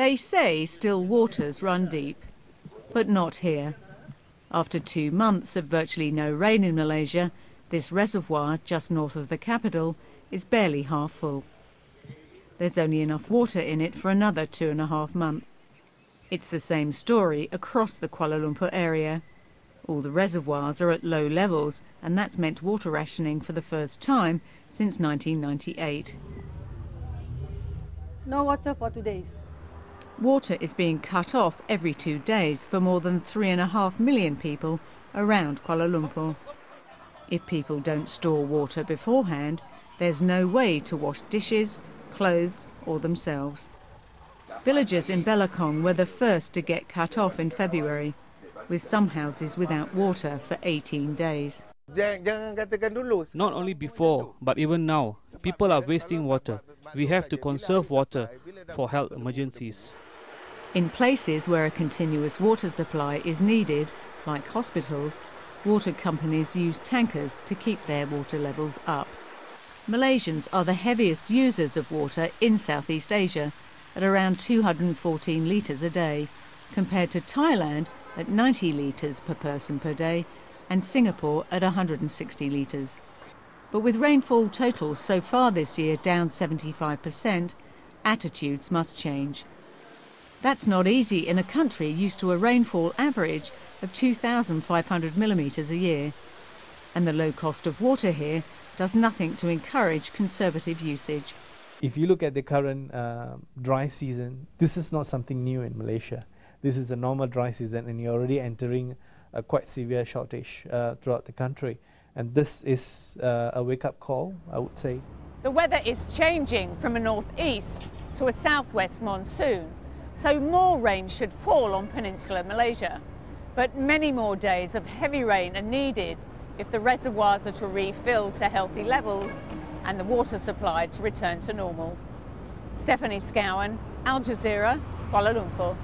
They say still waters run deep, but not here. After two months of virtually no rain in Malaysia, this reservoir just north of the capital is barely half full. There's only enough water in it for another two and a half months. It's the same story across the Kuala Lumpur area. All the reservoirs are at low levels, and that's meant water rationing for the first time since 1998. No water for two days. Water is being cut off every two days for more than three and a half million people around Kuala Lumpur. If people don't store water beforehand, there's no way to wash dishes, clothes, or themselves. Villagers in Balakong were the first to get cut off in February, with some houses without water for 18 days. Not only before, but even now, people are wasting water. We have to conserve water for health emergencies. In places where a continuous water supply is needed, like hospitals, water companies use tankers to keep their water levels up. Malaysians are the heaviest users of water in Southeast Asia, at around 214 litres a day, compared to Thailand at 90 litres per person per day and Singapore at 160 litres. But with rainfall totals so far this year down 75%, attitudes must change. That's not easy in a country used to a rainfall average of 2,500 millimetres a year. And the low cost of water here does nothing to encourage conservative usage. If you look at the current uh, dry season, this is not something new in Malaysia. This is a normal dry season, and you're already entering a quite severe shortage uh, throughout the country. And this is uh, a wake up call, I would say. The weather is changing from a northeast to a southwest monsoon so more rain should fall on peninsular Malaysia. But many more days of heavy rain are needed if the reservoirs are to refill to healthy levels and the water supply to return to normal. Stephanie Scawen, Al Jazeera, Kuala Lumpur.